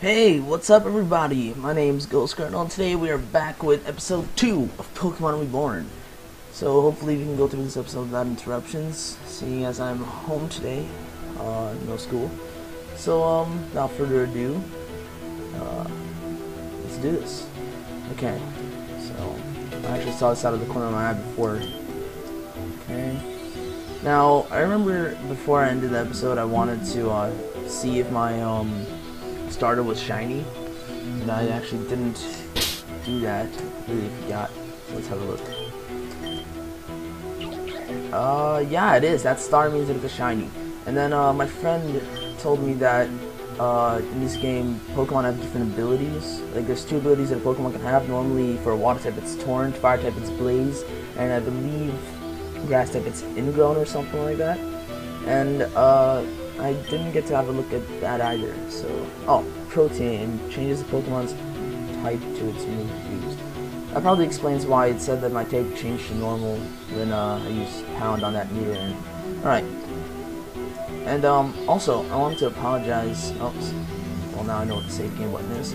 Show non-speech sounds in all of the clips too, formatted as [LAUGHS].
Hey, what's up everybody? My name's Ghost Colonel and today we are back with episode 2 of Pokemon Reborn. So hopefully we can go through this episode without interruptions, seeing as I'm home today, uh, no school. So um, without further ado, uh, let's do this. Okay, so I actually saw this out of the corner of my eye before. Okay. Now, I remember before I ended the episode I wanted to uh, see if my um, starter with shiny. And I actually didn't do that. Really forgot. Let's have a look. Uh, yeah, it is. That star means it's a shiny. And then uh, my friend told me that uh, in this game, Pokemon have different abilities. Like there's two abilities that a Pokemon can have. Normally for a water type it's Torrent, fire type it's Blaze, and I believe grass type it's Ingrown or something like that. And uh, I didn't get to have a look at that either. So, oh, Protean. changes the Pokemon's type to its move used. That probably explains why it said that my type changed to normal when uh, I used Pound on that meter. Alright. And um, also, I wanted to apologize. Oops. Well, now I know what the save game button is.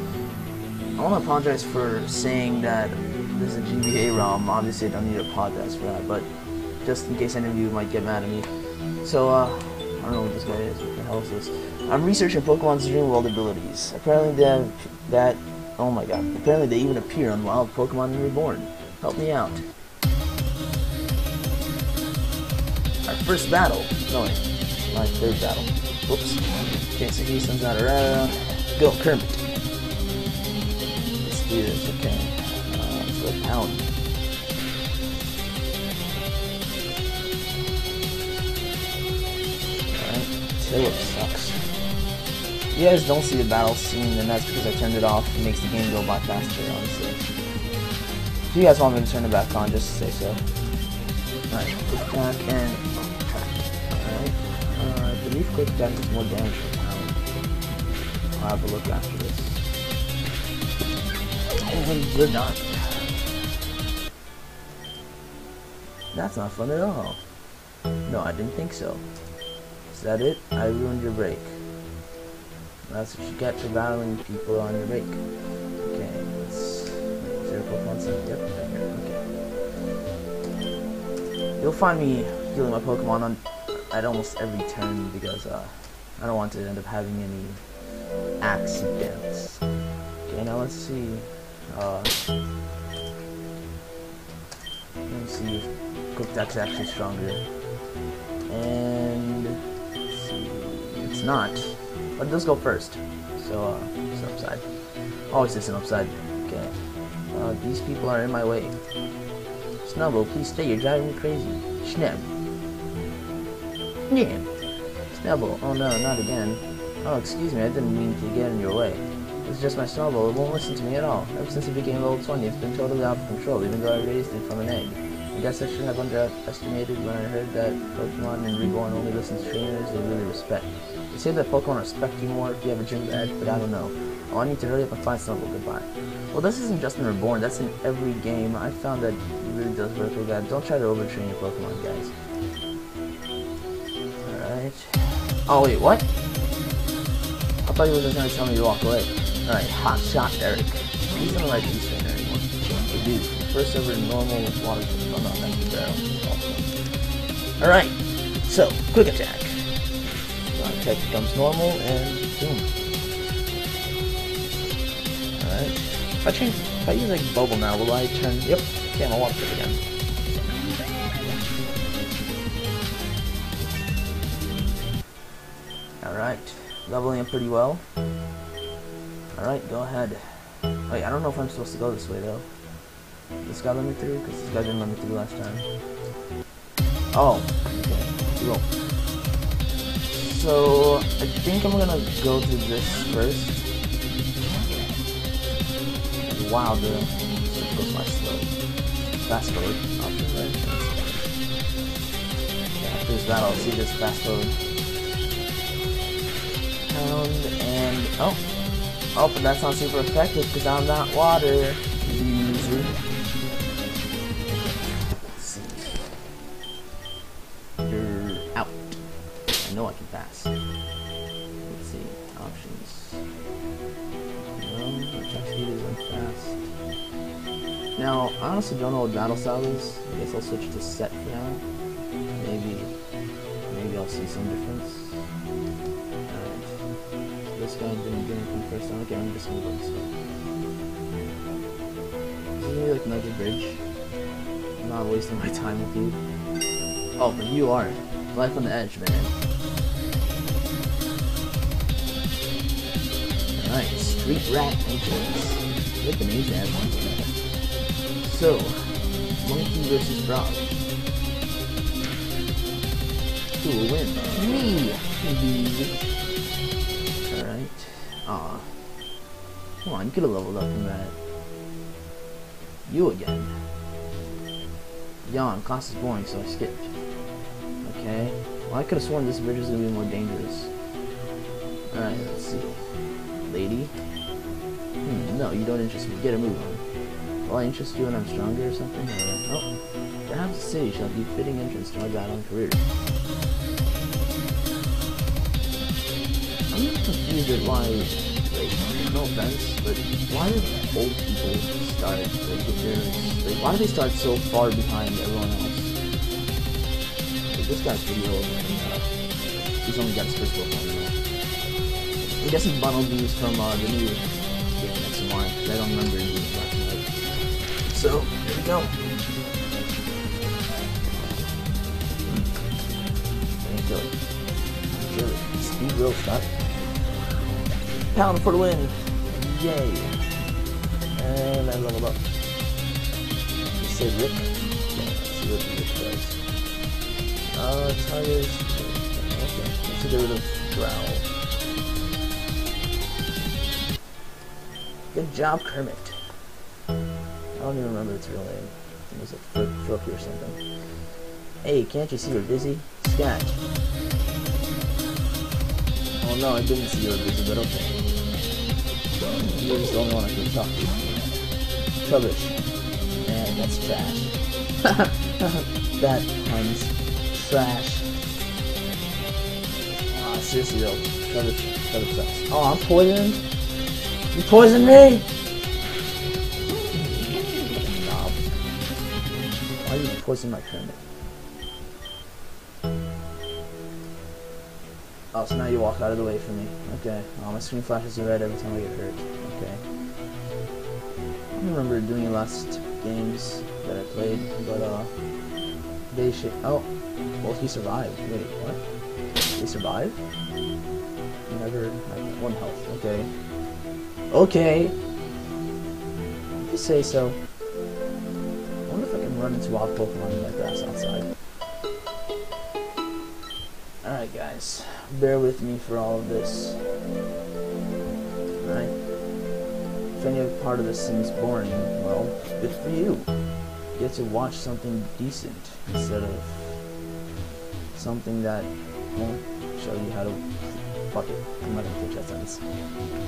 I want to apologize for saying that this is a GBA ROM. Obviously, I don't need to apologize for that, but just in case any of you might get mad at me. So, uh, I don't know what this guy is. What the hell is this? I'm researching Pokemon's Dream World abilities. Apparently, they have that. Oh my god. Apparently, they even appear on Wild Pokemon Reborn. Help me out. Our first battle. No, wait. My third battle. Whoops. Okay, so he sends out a uh, Go, Kermit. Let's do this, okay. Uh, let's go Pound. Tillip sucks. You guys don't see the battle scene, and that's because I turned it off. It makes the game go by faster, honestly. If you guys want me to turn it back on, just to say so. Alright, quick attack and Alright. Uh, I believe quick attack is more damage pound. I'll have a look after this. And we're done. That's not fun at all. No, I didn't think so. Is that it? I ruined your break. That's what you get for battling people on your break. Okay, let's... Zero. Yep, right here. Okay. You'll find me healing my Pokemon on at almost every turn because uh, I don't want to end up having any accidents. Okay, now let's see. Uh, let's see if Quick Attack's actually stronger. And it's not. But it does go first. So uh, it's an upside. Always it's an upside. Okay. Uh, these people are in my way. Snubbull, please stay. You're driving me crazy. Schneb. Yeah. Snubbull. Oh no, not again. Oh, excuse me. I didn't mean to get in your way. It's just my Snubbull. It won't listen to me at all. Ever since it became level 20, it's been totally out of control, even though I raised it from an egg. I guess I shouldn't have underestimated when I heard that Pokemon in Reborn only listen to trainers they really respect. They say that Pokemon respect you more if you have a gym badge, but I don't know. Oh, I need to hurry up and find Snubbull. Goodbye. Well, this isn't just in Reborn. That's in every game. I found that it really does work with that. Don't try to overtrain your Pokemon, guys. Alright. Oh, wait, what? I thought you were just going to tell me to walk away. Alright, hot shot, Eric. He's gonna like East Trainer anymore. Hey, dude, first ever normal water. Oh, no, the barrel. Alright, so, quick attack. Uh, Ground attack becomes normal, and boom. Alright. If I change, if I use like bubble now, will I turn, yep, okay, I'm a water type again. Alright, leveling up pretty well. Alright, go ahead. Wait, I don't know if I'm supposed to go this way though. This guy let me through? Because this guy didn't let me through last time. Oh, okay, cool. So, I think I'm gonna go to this first. Wow, the this goes my slow. Fast forward option, right? After battle, I'll see this fast forward. And oh, oh, but that's not super effective because I'm not water Know pass. Let's see options. Attack speed is like fast. Now, I honestly don't know what battle style is. I guess I'll switch to set for now. Maybe, maybe I'll see some difference. Alright. This guy didn't do anything first time. Okay, I'm just gonna go this way. Is there like another bridge? I'm not wasting my time with you. Oh, but you are. Life on the edge, man. Street Rat Entrance. Look at the names add So, Monkey versus Frog. Who will win? Me! Mm-hmm. Alright. Aw. Come on, you could have leveled up from that. You again. Yawn, class is boring, so I skipped. Okay. Well, I could have sworn this bridge was going to be more dangerous. Alright, let's see. Lady? Hmm, no, you don't interest me. Get a move on. Will I interest you when I'm stronger or something? Or, oh, perhaps the city shall be fitting entrance to my battling career. I'm not confused at why, like, no offense, but why do old people start, like, with their, like, why do they start so far behind everyone else? Like, this guy's pretty old. He's only got his first Pokemon now. I'm guessing Bunnelby's from uh, the new I don't remember. So, here we go. There you go. Speed real shot. Pound for the win. Yay. And I leveled up. Yeah, let's see what the Rick does. Uh. Okay, let's get rid of Growl. Good job, Kermit. I don't even remember its real name. It was a Froakie or something. Hey, can't you see we're busy? Scat. Oh no, I didn't see you were busy, but okay. You're just the only one I could talk to. Trubbish. Man, that's trash. [LAUGHS] that puns. Trash. Ah, seriously though. Trubbish. Trubbish sucks. Oh, I'm poisoned? You poisoned me! Knob. Why you poison my Kermit? Oh, so now you walk out of the way for me. Okay. Oh, my screen flashes red every time I get hurt. Okay. I don't remember doing the last games that I played, but uh, they should. Oh, well, he survived. Wait, what? He survived? Never. Like, one health. Okay. Okay. You say so. I wonder if I can run into wild Pokemon in my grass outside. Alright guys, bear with me for all of this. Alright. If any part of this seems boring, well, it's good for you. You get to watch something decent instead of something that won't show you how to fuck it. I'm not gonna that sentence.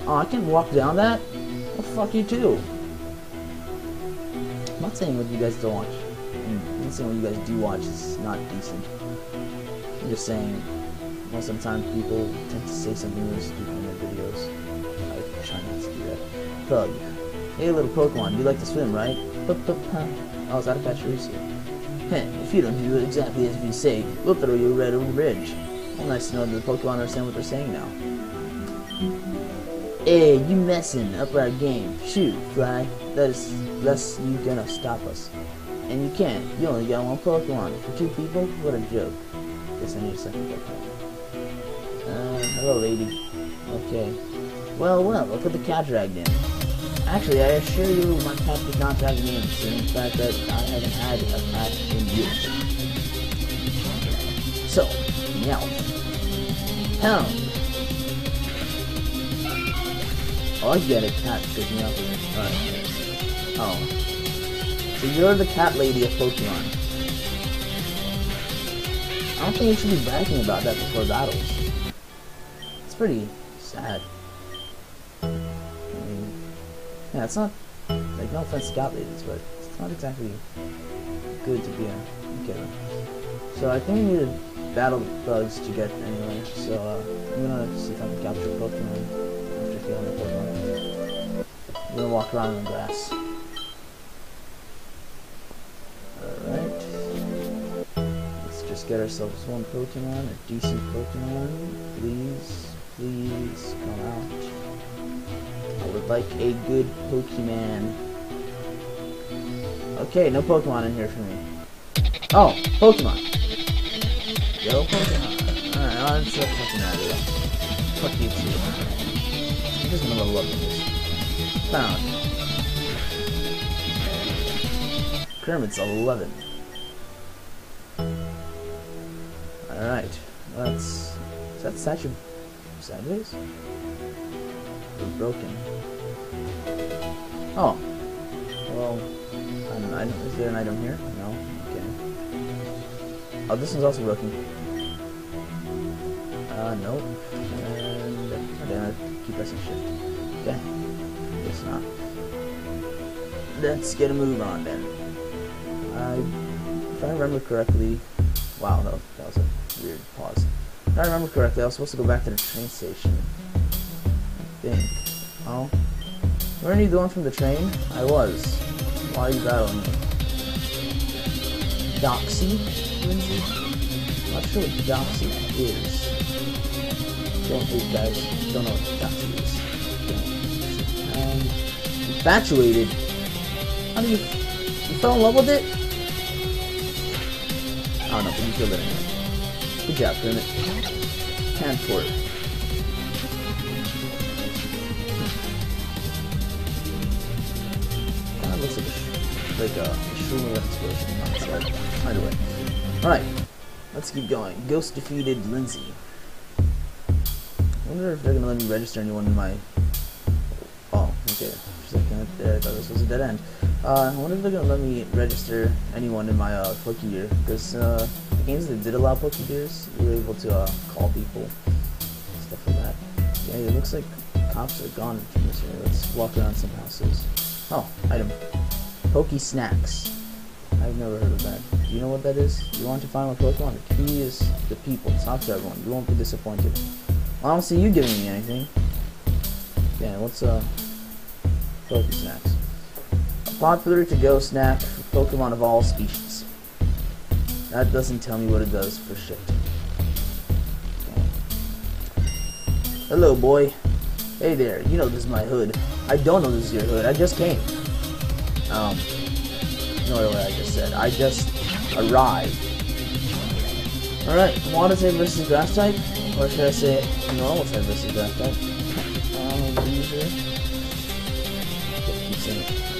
Oh, I can walk down that? Well, fuck you too. I'm not saying what you guys don't watch. I'm not saying what you guys do watch is not decent. I'm just saying, the time people tend to say something really stupid in their videos. I try not to do that. Thug. Hey little Pokemon, you like to swim, right? Oh, is that a Pachirisu? Heh, if you don't do it exactly as we say, we'll throw you right over the bridge. Well, nice to know that the Pokemon understand what they're saying now. Hey, you messing up our game. Shoot, Fly. That is, that's you gonna stop us. And you can't. You only got one Pokemon. For two people? What a joke. Guess I need a second Pokemon. Uh, hello, lady. Okay. Well, well, look at the cat dragged in. Actually, I assure you, my cat did not drag me in. So in fact, that I haven't had a cat in years. So, meow. Oh, I get it, cat picking up. Alright. Oh. So you're the cat lady of Pokemon. I don't think you should be bragging about that before battles. It's pretty sad. I mean, yeah, it's not, like, no offense to cat ladies, but it's not exactly good to be a killer. So I think we need to battle bugs to get anyway, so uh, I'm gonna see if I can capture Pokemon after killing the Pokemon. We're gonna walk around in the grass. Alright. Let's just get ourselves one Pokemon, a decent Pokemon. Please, please come out. I would like a good Pokemon. Okay, no Pokemon in here for me. Oh, Pokemon. Yo, Pokemon. Alright, I'll just fucking out of it. Fuck you too. I'm just gonna level up this. Found. Kermit's 11. Alright, let's... Is that statue sideways? Or broken? Oh. Well, an item. Is there an item here? No? Oh, this one's also working. Uh, nope. And... Okay, keep pressing shift. Okay. Guess not. Let's get a move on then. I, if I remember correctly, wow, that was, that was a weird pause. If I remember correctly, I was supposed to go back to the train station. I think. Oh. Weren't you the one from the train? I was. Why are you battling me? Doxy? Not sure what Doxy is. Don't guys don't know what Doxy is. Um, infatuated? How do you... You fell in love with it? I don't know, but you killed it anyway. Good job, Kermit. Cantort. Kind of looks like a, like a Either way. Alright, let's keep going. Ghost defeated Lindsay. I wonder if they're gonna let me register anyone in my... Oh, okay. For a second I thought this was a dead end. Uh, I wonder if they're gonna let me register anyone in my uh, Pokegear, because uh, the games that did allow Pokegears, you were able to uh, call people, stuff like that. Yeah, it looks like cops are gone from this area. Let's walk around some houses. Oh, item. Poke Snacks. I've never heard of that. You know what that is? You want to find what Pokemon? The key is the people. Talk to everyone. You won't be disappointed. I don't see you giving me anything. Yeah, what's uh Poke Snacks? Popular to-go snack for Pokemon of all species. That doesn't tell me what it does for shit. Hello, boy. Hey there, you know this is my hood. I don't know this is your hood, I just came. Um, ignore what I just said. I just arrived. Alright, water type versus grass type? Or should I say normal type versus grass type? Um, user.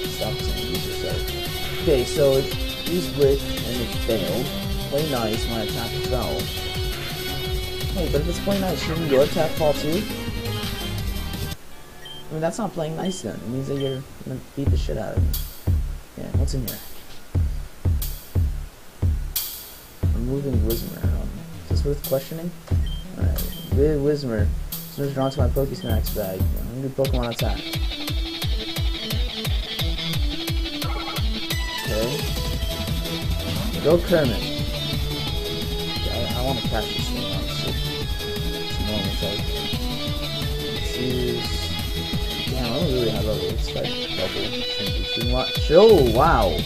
Stop saying user, sorry. Okay, so it used brick and it failed. Play nice, my attack fell. Hey, but if it's play nice, shouldn't your attack fall too? I mean, that's not playing nice then. It means that you're gonna beat the shit out of me. Yeah, what's in here? Removing Whismur. Um, is this worth questioning? Alright, with Whismur. Whismur's drawn to my Pokesnax bag. I'm gonna do Pokemon attack. Okay. Go Kermit. Yeah, I, I want to catch this thing, honestly. It's normal type. Choose. Damn, I don't really have a expect double. Too much. Oh, wow.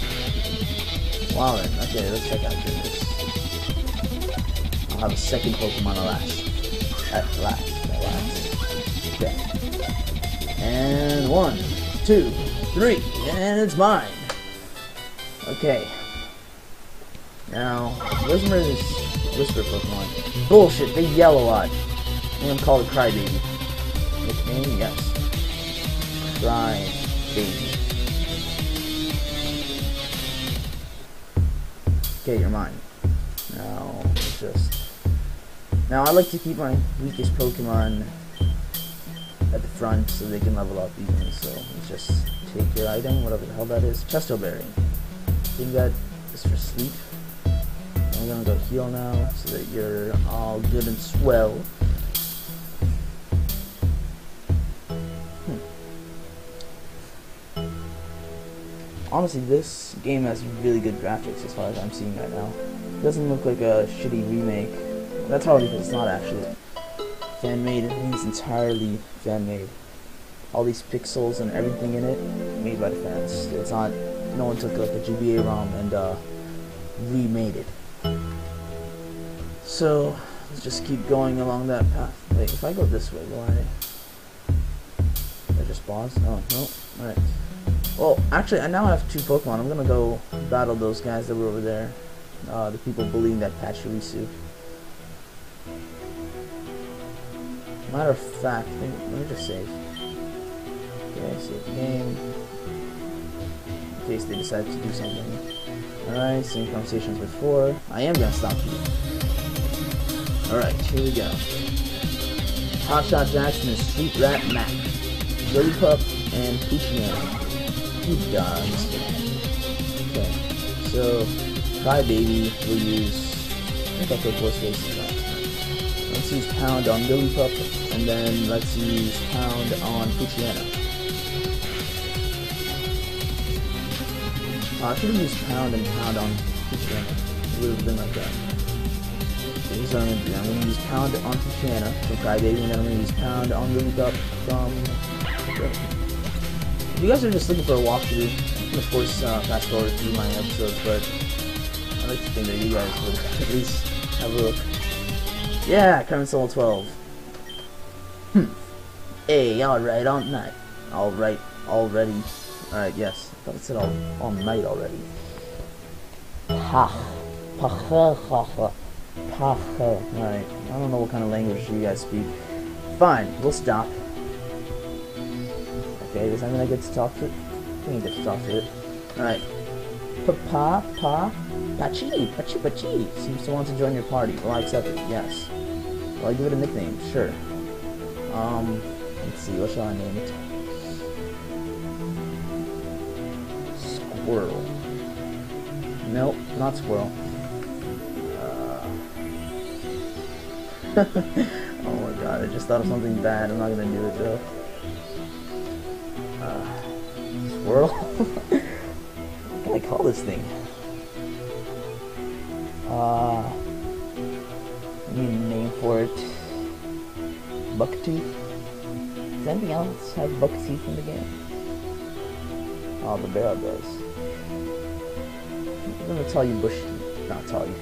Wow. Okay, let's check out this. I'll have a second Pokemon at last. At last. At last. Okay. And one, two, three, and it's mine. Okay. Now, Whisper is Whisper Pokemon. Bullshit, they yell a lot. I'm gonna call it Crybaby. Nickname, yes. Crybaby. Okay, you're mine. Now, just... Now, I like to keep my weakest Pokemon at the front so they can level up evenly. So, let's just take your item, whatever the hell that is. Chesto Berry. I think that is for sleep. I'm gonna go heal now so that you're all good and swell. Hmm. Honestly, this game has really good graphics as far as I'm seeing right now. It doesn't look like a shitty remake. That's probably because it's not actually fan-made. It means entirely fan-made. all these pixels and everything in it made by the fans. It's not no one took like a GBA ROM and uh, remade it. So let's just keep going along that path. Wait, if I go this way, will I? I just pause? Oh no. All right. Well, actually, I now have two Pokemon. I'm gonna go battle those guys that were over there. Uh, the people bullying that Pachirisu. Matter of fact, let me just save. Okay, save game. In case they decide to do something. Alright, same conversation as before. I am gonna stop you. Alright, here we go. Hotshot Jackson and Street Rat Mac. Lillipup and Poochie Good dogs. Okay, so Cry Baby will use. I think I played voice races last time. Let's use Pound on Lillipup, and then let's use Pound on. Uh, I should have used pound and pound on Poochyena. It would have been like that. I'm. I'm gonna use pound on Poochyena from Crybaby, and then I'm gonna use pound on Lillipup from. If you guys are just looking for a walkthrough, you of course uh, fast forward through my episodes, but I like to think that you guys would at least have a look. Yeah, Current Soul 12. Hmm. Hey, alright, all night. Alright, already. Alright, yes thought it said all, all night already. Ha. Ha ha ha ha. Ha ha. Alright. I don't know what kind of language you guys speak. Fine, we'll stop. Okay, does that mean I get to talk to it? I I get to talk to it. Alright. Pa pa Pachi, Pachi, Pachi seems to want to join your party. Well, I accept it, yes. Well, I give it a nickname, sure. Um, let's see, what shall I name it? Squirrel. Nope, not squirrel. Uh... [LAUGHS] oh my god, I just thought of something bad. I'm not gonna do it though. Uh, squirrel? [LAUGHS] what can I call this thing? Uh, I need it. Bucktooth? Does anything else have Bucktooth in the game? Oh, the bear does. I'm gonna tell you bushy, not tell you,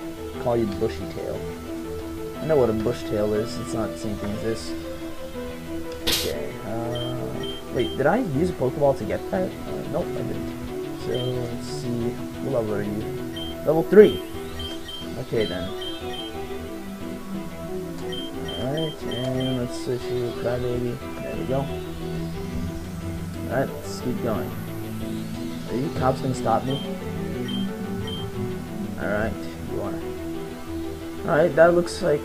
call you bushy tail. I know what a bush tail is. It's not the same thing as this. Okay. Uh, wait, did I use a Pokeball to get that? Uh, nope, I didn't. So let's see. What level are you? Level three. Okay then. Alright, and let's switch to Crybaby. There we go. Alright, let's keep going. Are you cops gonna stop me? Alright, you are. Alright, that looks like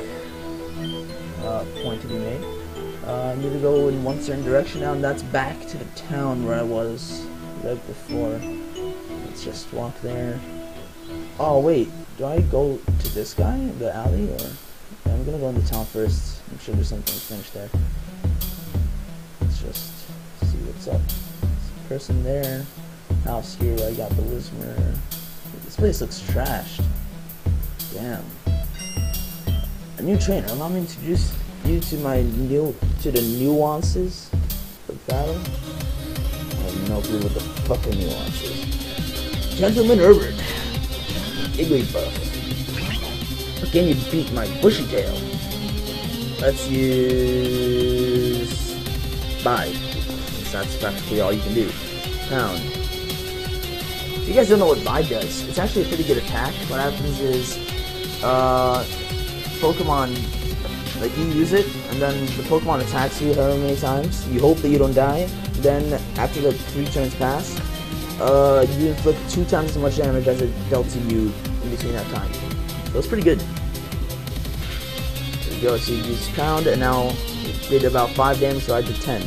a point to be made. Uh, I need to go in one certain direction now, and that's back to the town where I was right before. Let's just walk there. Oh, wait. Do I go to this guy the alley, or... I'm gonna go into town first. I'm sure there's something finished there. Let's just see what's up. There's a person there. House here, I got the Whismur. This place looks trashed. Damn. A new trainer. Allow me to introduce you to my new to the nuances of battle. I have no clue what the fuck are nuances. Gentleman Herbert. Igglybuff. Can you beat my bushy tail? Let's use bye. That's practically all you can do. Pound If you guys don't know what Bide does, it's actually a pretty good attack. What happens is, uh, Pokemon, like you use it, and then the Pokemon attacks you however many times. You hope that you don't die. Then after the three turns pass, uh, you inflict two times as much damage as it dealt to you in between that time. So it's pretty good. There you go. So you use Pound, and now it did about five damage, so I did ten.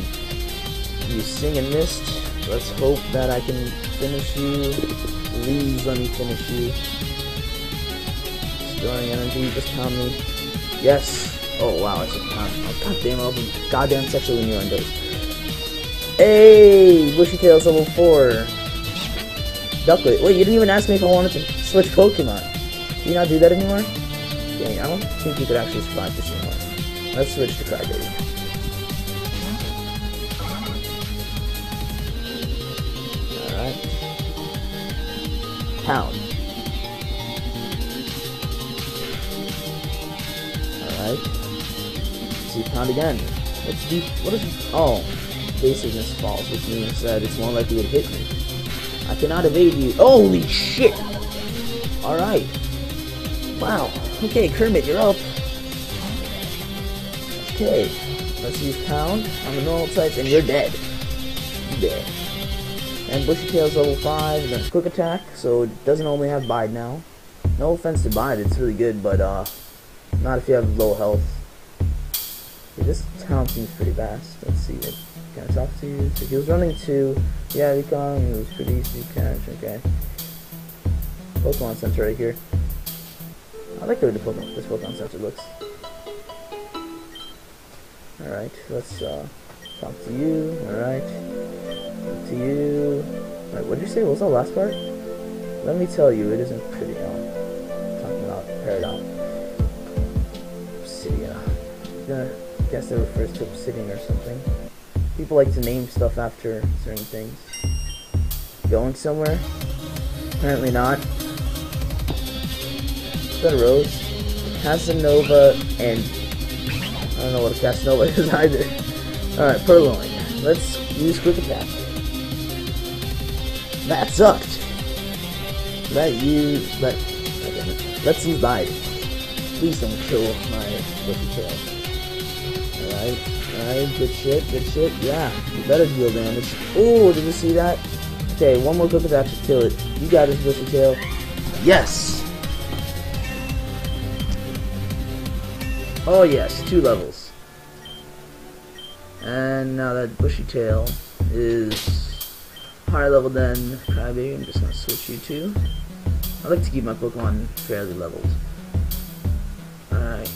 You Sing and Mist. Let's hope that I can finish you. Please let me finish you. Storing energy, just pound me. Yes. Oh wow, I said pound. Oh god damn it, open goddamn sexual innuendos. Hey! Bushy Tails level 4. Ducklett. Wait, you didn't even ask me if I wanted to switch Pokemon. Do you not do that anymore? Dang, I don't think you could actually survive this anymore. Let's switch to Crybaby. town. Alright. See pound again. Let's do what is oh baseness falls, which means that it's more likely to hit me. I cannot evade you. Holy shit! Alright. Wow. Okay, Kermit, you're up. Okay. Let's use pound on the normal type and you're dead. Dead. And Bushy Tail's level 5, then quick attack, so it doesn't only have bide now. No offense to bide, it's really good, but uh not if you have low health. Yeah, this town seems pretty fast. Let's see it. Can I talk to you? So he was running to yeah, recon, it was pretty easy to catch, okay. Pokemon Center right here. I like the way the Pokemon, this Pokemon Center looks. Alright, let's uh, talk to you, alright. To you. Alright, what did you say? What was the last part? Let me tell you, it isn't pretty, um, talking about Peridot. Obsidia. I guess that refers to obsidian or something. People like to name stuff after certain things. Going somewhere? Apparently not. That rose? Casanova and I don't know what a Casanova is [LAUGHS] either. Alright, Purrloin. Let's use quick attack. That sucked. Let you let let's use bite. Please don't kill my bushy tail. Alright, alright, good shit, good shit. Yeah, you better deal damage. Oh, did you see that? Okay, one more quick attack to kill it. You got this bushy tail. Yes! Oh yes, two levels. And now that bushy tail is higher level than Crybaby, I'm just gonna switch you to. I like to keep my Pokemon fairly leveled. Alright.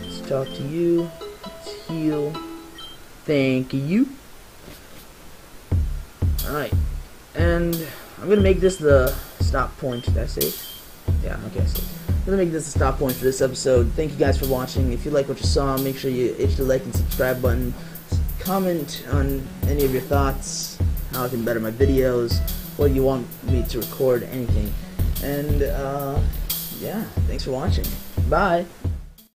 Let's talk to you. Let's heal. Thank you. Alright. And I'm gonna make this the stop point. Did I say? Yeah, okay, I. I'm gonna make this a stop point for this episode. Thank you guys for watching. If you like what you saw, make sure you hit the like and subscribe button. Comment on any of your thoughts, how I can better my videos, what you want me to record, anything. And, uh, yeah, thanks for watching. Bye.